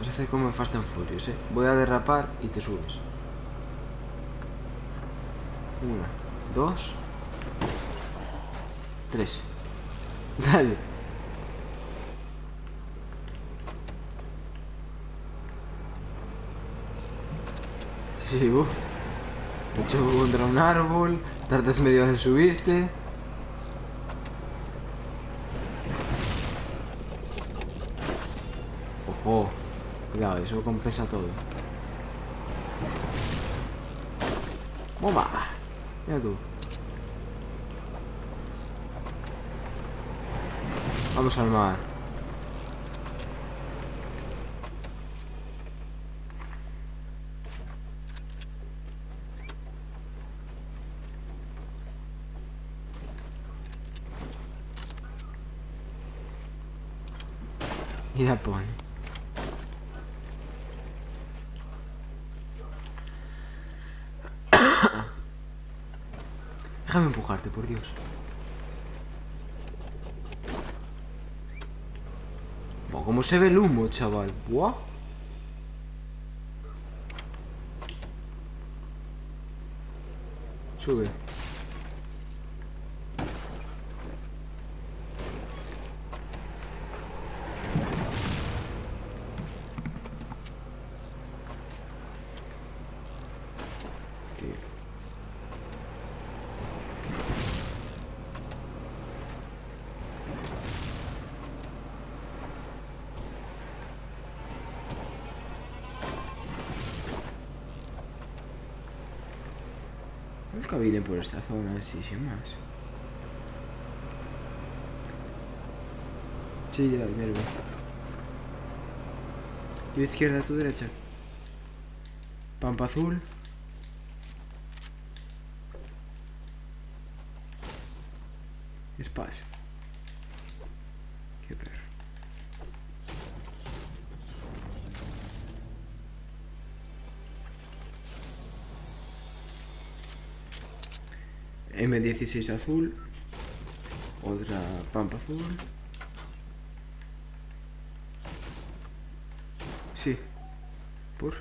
Vas a hacer como en Fast and Furious, ¿eh? Voy a derrapar y te subes. Una, dos, tres. Dale. Sí, uff. Me choco contra un árbol, tardas medio en subirte. Ojo. Cuidado, eso compensa todo. ¡Bomba! Mira tú. Vamos al mar. Mira, pone. Déjame empujarte, por Dios. ¿Cómo se ve el humo, chaval? Buah. Sube. Nunca vine por esta zona así, sin más. Sí, ya, ya lo. Yo izquierda, tú derecha. Pampa azul. Espacio. Qué perro. M16 azul. Otra pampa azul. Sí. Por.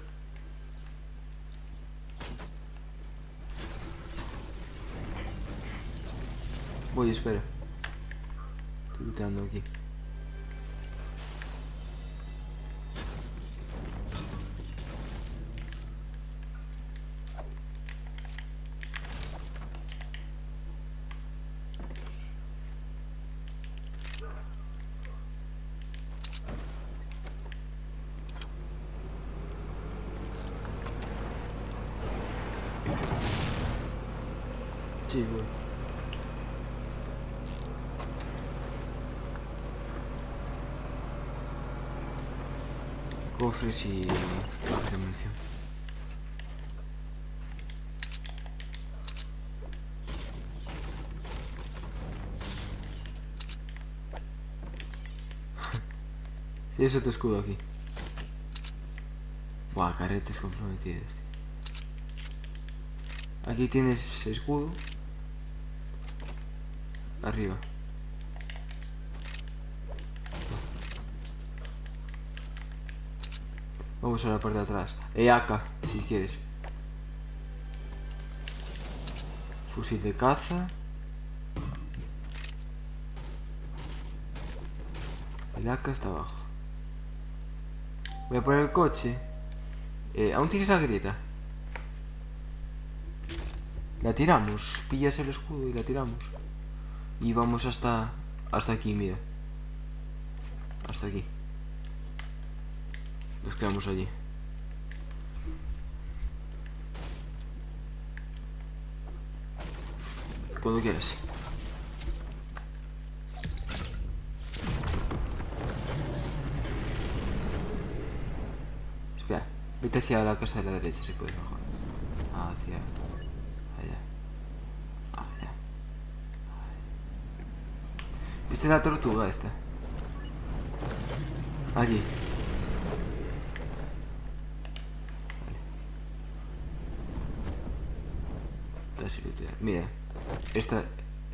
Voy, espera. Estoy aquí. Sí, voy. Cofres y de munición. Sí, eso te escudo aquí. Buah, carretes comprometidos. Aquí tienes escudo. Arriba. Vamos a la parte de atrás. EAK, si quieres. Fusil de caza. El AK está abajo. Voy a poner el coche. Eh, ¿Aún tienes la grieta? La tiramos. Pillas el escudo y la tiramos. Y vamos hasta... Hasta aquí, mira. Hasta aquí. Nos quedamos allí. Cuando quieras. Espera, vete hacia la casa de la derecha si puedes mejor. Hacia ¿Viste la tortuga esta? Allí. Está. Mira, esta,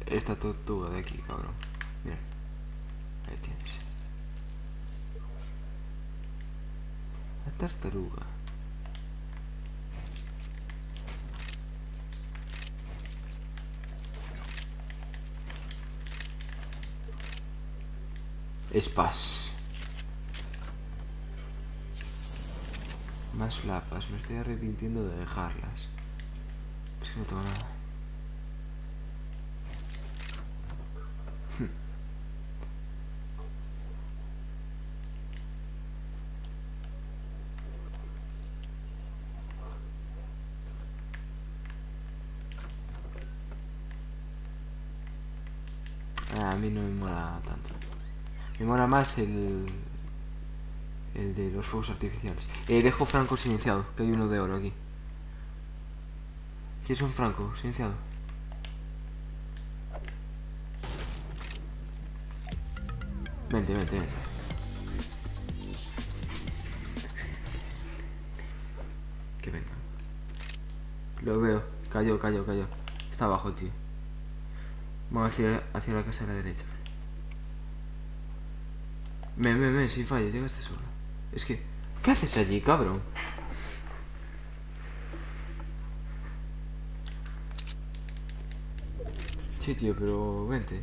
esta tortuga de aquí, cabrón. Mira, ahí tienes. tartaruga. Spas. Más lapas. Me estoy arrepintiendo de dejarlas. Nada. Ah, a mí no me mola. Me mola más el... El de los fuegos artificiales. Eh, dejo franco silenciado, que hay uno de oro aquí. ¿Quieres un franco silenciado? Vente, vente, vente. Que venga. Lo veo. Cayó, cayó, cayó. Está abajo, tío. Vamos hacia, hacia la casa de la derecha. Me, me, me, sin fallo, llegaste solo. Es que... ¿Qué haces allí, cabrón? Sí, tío, pero vente.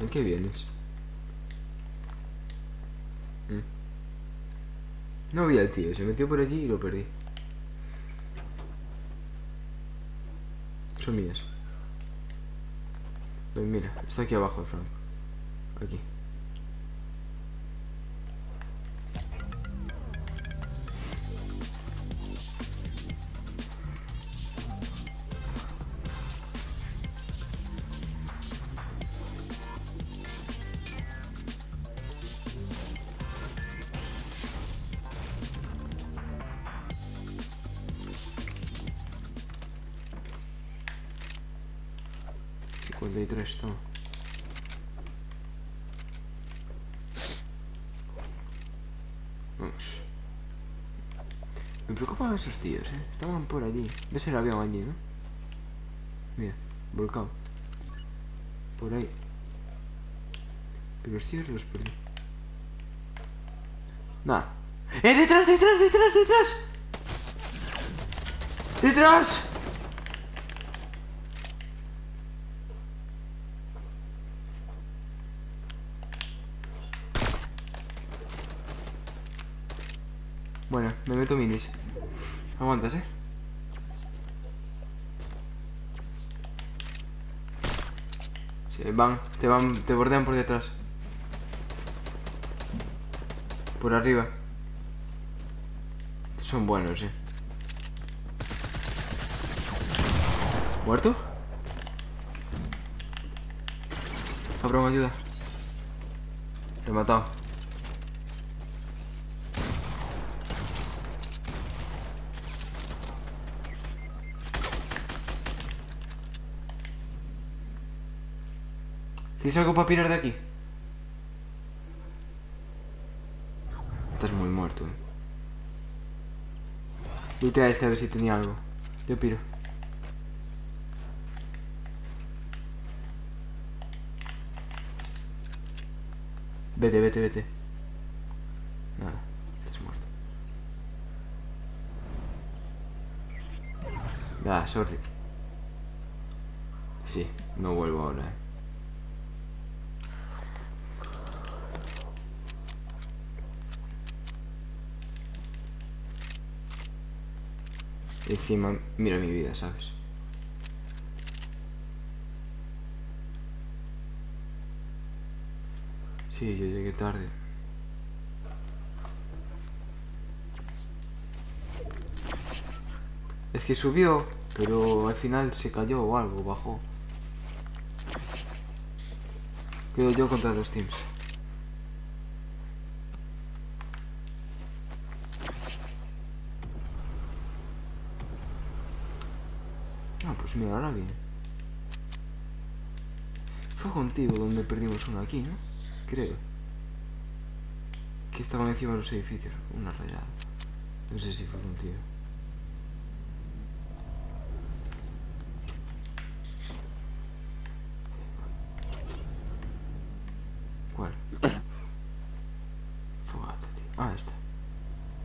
¿En qué vienes? ¿Eh? No vi al tío, se metió por allí y lo perdí. Son mías. Ven, mira, está aquí abajo el Frank. Aquí. Cincuenta y tres, toma. Vamos. Me preocupan esos tíos, eh. Estaban por allí. ¿Ves el avión allí, no? Mira, volcado. Por ahí. Pero los tíos los perdí. Nada. ¡Eh, detrás, detrás, detrás, detrás! ¡Detrás! Bueno, me meto minis. Aguantas, eh. Sí, van, te van, te bordean por detrás. Por arriba. Son buenos, eh. ¿Muerto? Cabrón, ayuda. Lo ¿Tienes algo para pirar de aquí? Estás muy muerto, eh. Vete a este a ver si tenía algo. Yo piro. Vete, vete, vete. Nada, estás muerto. Ah, sorry. Sí, no vuelvo ahora, eh. Encima, mira mi vida, ¿sabes? Sí, yo llegué tarde. Es que subió, pero al final se cayó o algo, bajó. Quedo yo contra dos teams. Ah, pues mira, ahora bien. Fue contigo donde perdimos uno aquí, ¿no? Creo. Que estaban encima de los edificios. Una rayada. No sé si fue contigo. ¿Cuál? Fogata, tío. Ah, esta.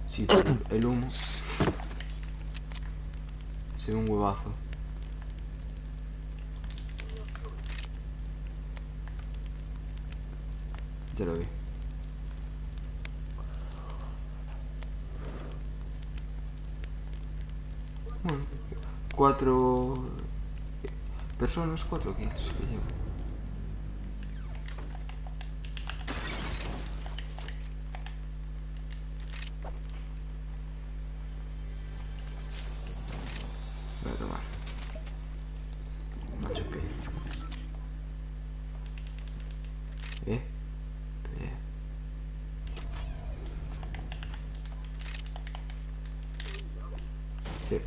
Sí, el humo. Ve un huevazo. Ya lo vi. Bueno, cuatro personas, cuatro kills que llevo. Voy a tomar. Macho P. ¿Eh? Eh. Sí.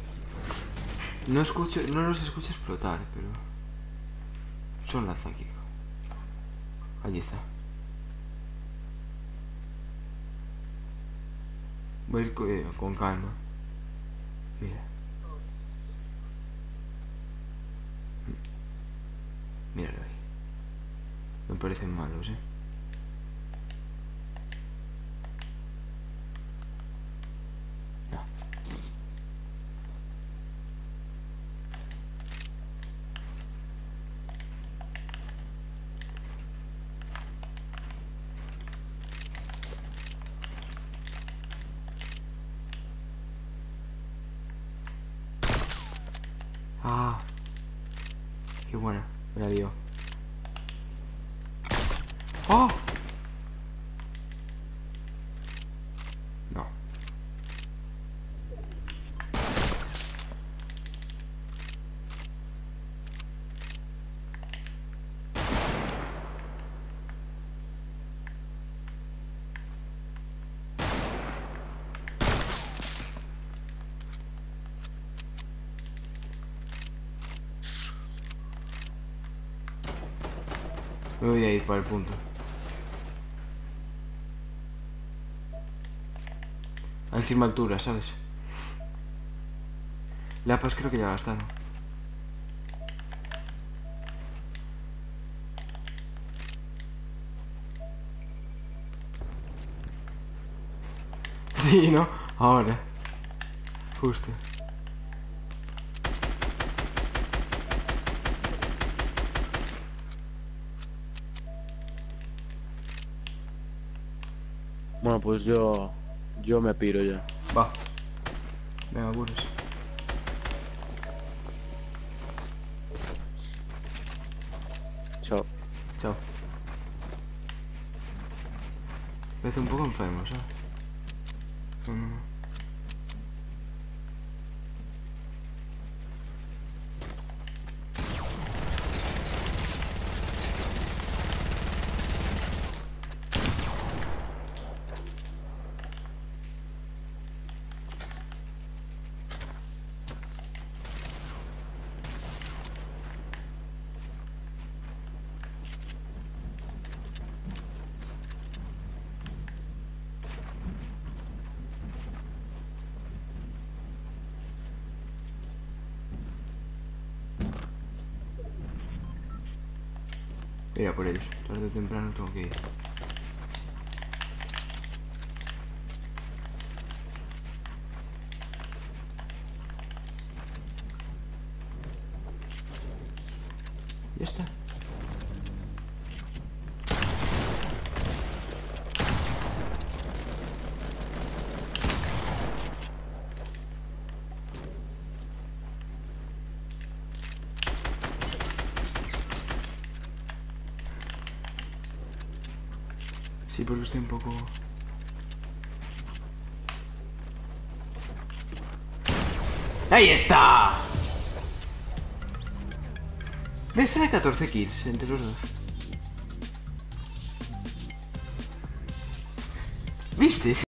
No escucho, no los escucho explotar, pero son lanzaquico. Allí está. Voy a ir co- eh, con calma. Mira. Míralo ahí. Me parecen malos, eh. No. Ah. Qué buena. Me la dio. ¡Oh! No. Me voy a ir para el punto. A encima altura, ¿sabes? Lapas creo que ya gastaron. Sí, ¿no? Ahora. Justo. Bueno, pues yo. Yo me piro ya. Va. Venga, burros. Chao. Chao. Parece un poco enfermo, ¿sabes? No, no, no. A por ellos. Tarde o temprano tengo que ir. Sí, porque estoy un poco... ¡Ahí está! ¿Ves? Hay 14 kills entre los dos. ¿Viste?